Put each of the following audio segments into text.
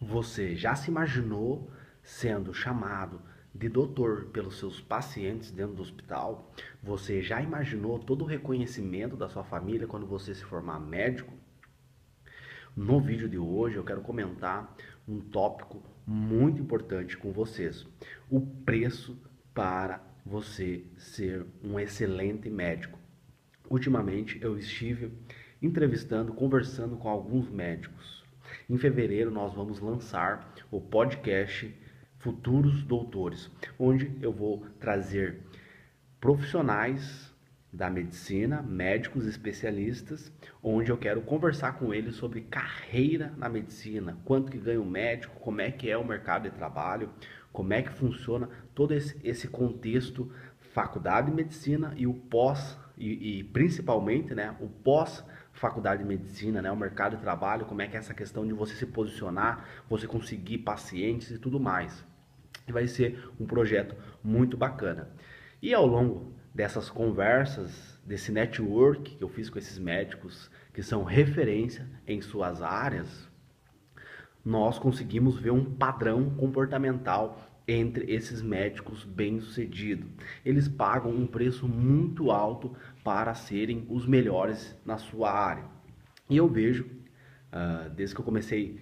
Você já se imaginou sendo chamado de doutor pelos seus pacientes dentro do hospital? Você já imaginou todo o reconhecimento da sua família quando você se formar médico? No vídeo de hoje eu quero comentar um tópico muito importante com vocês: o preço para você ser um excelente médico. Ultimamente eu estive entrevistando, conversando com alguns médicos em fevereiro, nós vamos lançar o podcast Futuros Doutores, onde eu vou trazer profissionais da medicina, médicos especialistas, onde eu quero conversar com eles sobre carreira na medicina, quanto que ganha o médico, como é que é o mercado de trabalho, como é que funciona todo esse, esse contexto faculdade de medicina e o pós e, e principalmente, né, o pós faculdade de medicina, né, o mercado de trabalho, como é que é essa questão de você se posicionar, você conseguir pacientes e tudo mais. E vai ser um projeto muito bacana. E ao longo dessas conversas, desse network que eu fiz com esses médicos que são referência em suas áreas, nós conseguimos ver um padrão comportamental entre esses médicos bem-sucedidos. Eles pagam um preço muito alto para serem os melhores na sua área. E eu vejo, uh, desde que eu comecei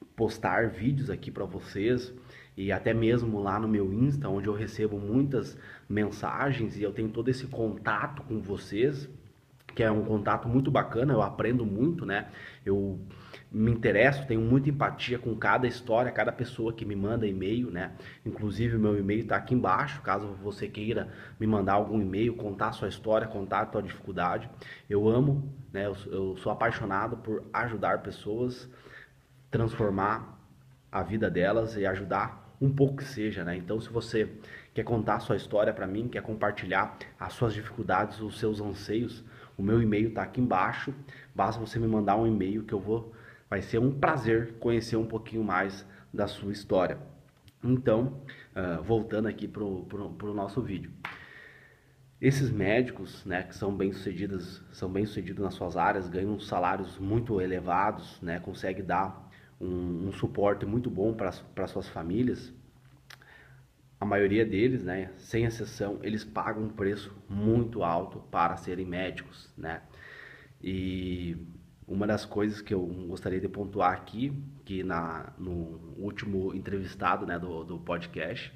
a postar vídeos aqui para vocês, e até mesmo lá no meu Insta, onde eu recebo muitas mensagens e eu tenho todo esse contato com vocês, que é um contato muito bacana, eu aprendo muito, né? Eu me interesso, tenho muita empatia com cada história, cada pessoa que me manda e-mail, né? Inclusive o meu e-mail está aqui embaixo, caso você queira me mandar algum e-mail, contar sua história, contar sua dificuldade. Eu amo, né? Eu, eu sou apaixonado por ajudar pessoas, transformar a vida delas e ajudar um pouco que seja, né? Então se você quer contar sua história para mim, quer compartilhar as suas dificuldades, os seus anseios, o meu e-mail está aqui embaixo. Basta você me mandar um e-mail que eu vou Vai ser um prazer conhecer um pouquinho mais da sua história. Então, uh, voltando aqui para o nosso vídeo. Esses médicos, né, que são bem sucedidos, são bem sucedidos nas suas áreas, ganham salários muito elevados, né, conseguem dar um, um suporte muito bom para suas famílias. A maioria deles, né, sem exceção, eles pagam um preço muito alto para serem médicos, né. E uma das coisas que eu gostaria de pontuar aqui, que na, no último entrevistado né, do, do podcast,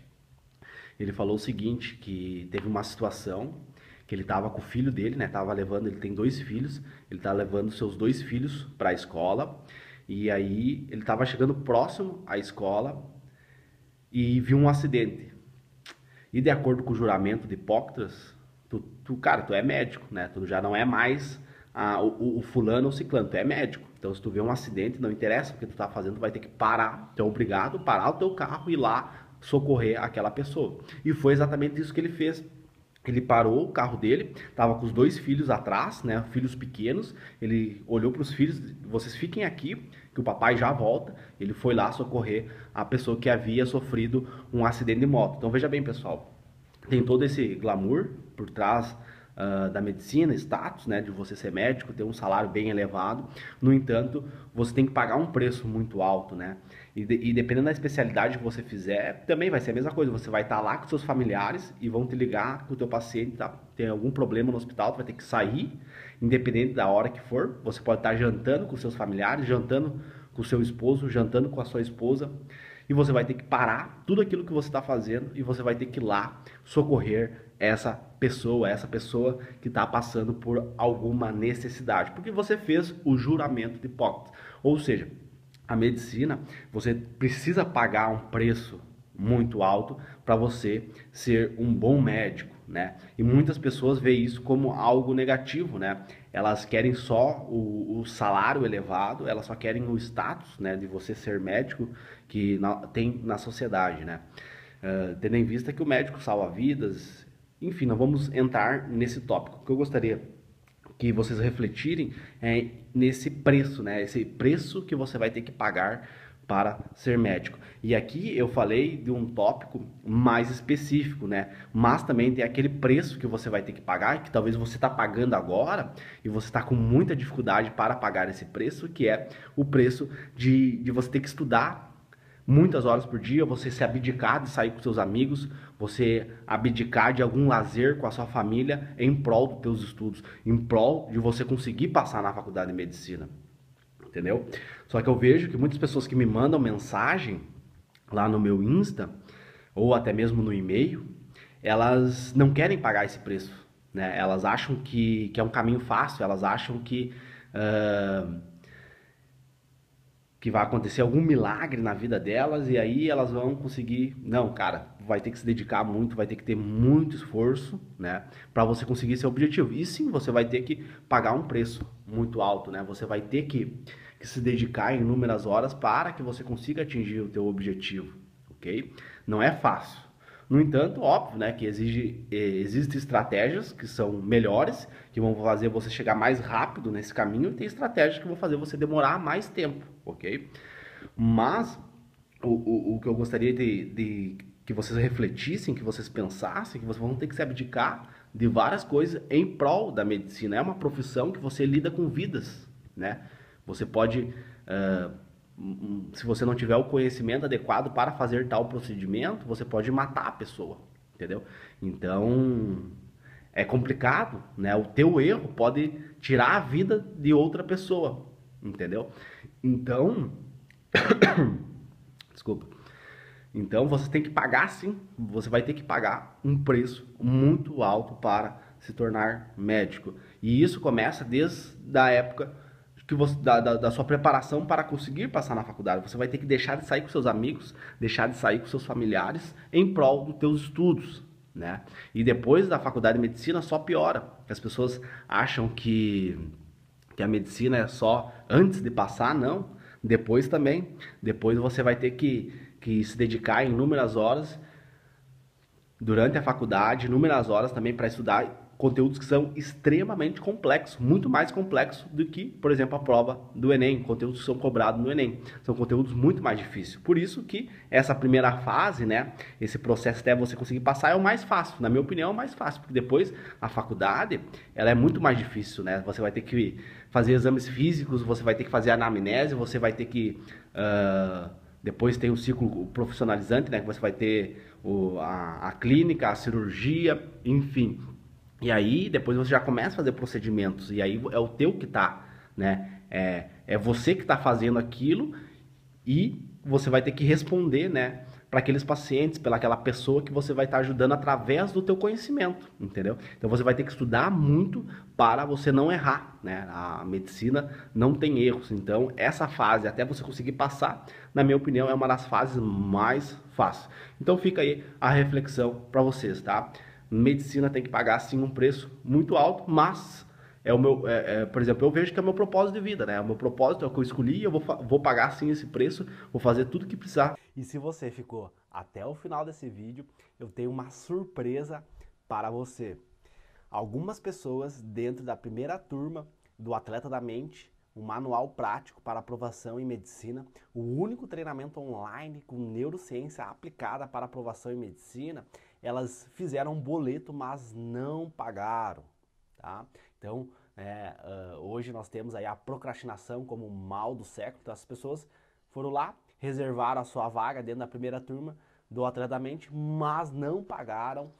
ele falou o seguinte, que teve uma situação que ele estava com o filho dele, né? Tava levando, ele tem dois filhos, ele tá levando seus dois filhos para a escola. E aí ele estava chegando próximo à escola e viu um acidente. E de acordo com o juramento de Hipócrates, tu, tu, cara, tu é médico, né? Tu já não é mais ah, o, o, fulano ou ciclano, tu é médico. Então, se tu vê um acidente, não interessa o que tu tá fazendo, tu vai ter que parar. Tu é obrigado a parar o teu carro e ir lá socorrer aquela pessoa. E foi exatamente isso que ele fez. Ele parou o carro dele, estava com os dois filhos atrás, né, filhos pequenos. Ele olhou para os filhos, vocês fiquem aqui, que o papai já volta. Ele foi lá socorrer a pessoa que havia sofrido um acidente de moto. Então veja bem, pessoal, tem todo esse glamour por trás uh, da medicina, status, né, de você ser médico, ter um salário bem elevado. No entanto, você tem que pagar um preço muito alto, né? E, de, e dependendo da especialidade que você fizer, também vai ser a mesma coisa. Você vai estar lá com seus familiares e vão te ligar que o teu paciente tá, tem algum problema no hospital, tu vai ter que sair, independente da hora que for. Você pode estar jantando com seus familiares, jantando com seu esposo, jantando com a sua esposa e você vai ter que parar tudo aquilo que você está fazendo e você vai ter que ir lá socorrer essa pessoa, essa pessoa que está passando por alguma necessidade, porque você fez o juramento de Hipócrates. Ou seja, a medicina, você precisa pagar um preço muito alto para você ser um bom médico, né? E muitas pessoas veem isso como algo negativo, né? Elas querem só o, o salário elevado, elas só querem o status, né, de você ser médico que na, tem na sociedade, né? Uh, tendo em vista que o médico salva vidas, enfim, nós vamos entrar nesse tópico. Que eu gostaria que vocês refletirem é nesse preço, né? Esse preço que você vai ter que pagar para ser médico. E aqui eu falei de um tópico mais específico, né? Mas também tem aquele preço que você vai ter que pagar, que talvez você está pagando agora e você está com muita dificuldade para pagar esse preço, que é o preço de, de você ter que estudar muitas horas por dia, você se abdicar de sair com seus amigos, você abdicar de algum lazer com a sua família em prol dos teus estudos, em prol de você conseguir passar na faculdade de medicina entendeu? Só que eu vejo que muitas pessoas que me mandam mensagem lá no meu Insta, ou até mesmo no e-mail, elas não querem pagar esse preço, né? Elas acham que, que é um caminho fácil, elas acham que... Uh, que vai acontecer algum milagre na vida delas e aí elas vão conseguir. Não, cara, vai ter que se dedicar muito, vai ter que ter muito esforço, né, para você conseguir seu objetivo. E sim, você vai ter que pagar um preço muito alto, né? Você vai ter que que se dedicar inúmeras horas para que você consiga atingir o teu objetivo, ok? Não é fácil. No entanto, óbvio, né, que exige, eh, existem estratégias que são melhores, que vão fazer você chegar mais rápido nesse caminho, e tem estratégias que vão fazer você demorar mais tempo, ok? Mas o, o, o que eu gostaria de, de que vocês refletissem, que vocês pensassem, que vocês vão ter que se abdicar de várias coisas em prol da medicina. É uma profissão que você lida com vidas, né? Você pode, uh, se você não tiver o conhecimento adequado para fazer tal procedimento, você pode matar a pessoa, entendeu? Então, é complicado, né? O teu erro pode tirar a vida de outra pessoa, entendeu? Então, desculpa. Então você tem que pagar sim, você vai ter que pagar um preço muito alto para se tornar médico. E isso começa desde a época que você, da, da, da, sua preparação para conseguir passar na faculdade. Você vai ter que deixar de sair com seus amigos, deixar de sair com seus familiares em prol dos teus estudos. Né? E depois da faculdade de medicina só piora. As pessoas acham que, que a medicina é só antes de passar, não. Depois também. Depois você vai ter que, que se dedicar inúmeras horas durante a faculdade, inúmeras horas também para estudar conteúdos que são extremamente complexos, muito mais complexos do que, por exemplo, a prova do Enem, conteúdos que são cobrados no Enem. São conteúdos muito mais difíceis. Por isso que essa primeira fase, né, esse processo até você conseguir passar é o mais fácil. Na minha opinião, é o mais fácil, porque depois a faculdade, ela é muito mais difícil, né? Você vai ter que fazer exames físicos, você vai ter que fazer anamnese, você vai ter que uh, depois tem o ciclo profissionalizante, né, que você vai ter o, a, a clínica, a cirurgia, enfim, e aí depois você já começa a fazer procedimentos e aí é o teu que tá, né? É, é você que está fazendo aquilo e você vai ter que responder, né? Para aqueles pacientes, pela aquela pessoa que você vai estar tá ajudando através do teu conhecimento, entendeu? Então você vai ter que estudar muito para você não errar, né? A medicina não tem erros, então essa fase até você conseguir passar, na minha opinião, é uma das fases mais fáceis. Então fica aí a reflexão para vocês, tá? Medicina tem que pagar sim um preço muito alto, mas é o meu, é, é, por exemplo, eu vejo que é o meu propósito de vida, né? O meu propósito é o que eu escolhi, eu vou, vou pagar sim esse preço, vou fazer tudo que precisar. E se você ficou até o final desse vídeo, eu tenho uma surpresa para você. Algumas pessoas dentro da primeira turma do Atleta da Mente, um manual prático para aprovação em medicina, o único treinamento online com neurociência aplicada para aprovação em medicina, elas fizeram um boleto, mas não pagaram, tá? Então, é, uh, hoje nós temos aí a procrastinação como mal do século. Então, as pessoas foram lá, reservaram a sua vaga dentro da primeira turma do Atletamente, mas não pagaram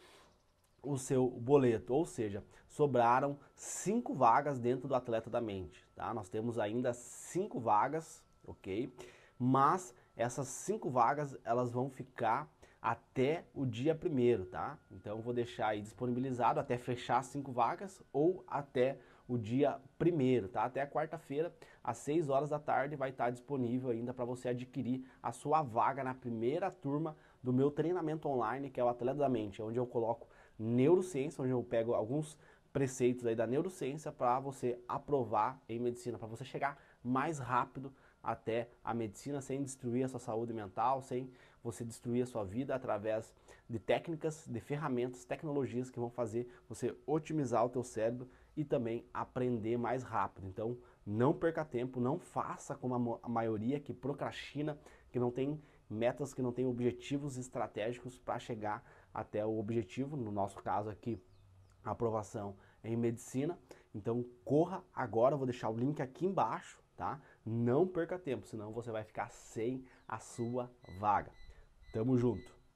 o seu boleto, ou seja, sobraram cinco vagas dentro do Atleta da Mente, tá? Nós temos ainda cinco vagas, ok? Mas essas cinco vagas elas vão ficar até o dia primeiro, tá? Então vou deixar aí disponibilizado até fechar cinco vagas ou até o dia primeiro, tá? Até quarta-feira, às 6 horas da tarde, vai estar disponível ainda para você adquirir a sua vaga na primeira turma do meu treinamento online, que é o Atleta da Mente, onde eu coloco neurociência, onde eu pego alguns preceitos aí da neurociência para você aprovar em medicina, para você chegar mais rápido até a medicina sem destruir a sua saúde mental, sem você destruir a sua vida através de técnicas, de ferramentas, tecnologias que vão fazer você otimizar o teu cérebro e também aprender mais rápido. Então, não perca tempo, não faça como a maioria que procrastina, que não tem metas, que não tem objetivos estratégicos para chegar até o objetivo, no nosso caso aqui, a aprovação em medicina. Então corra agora, vou deixar o link aqui embaixo, tá? Não perca tempo, senão você vai ficar sem a sua vaga. Tamo junto.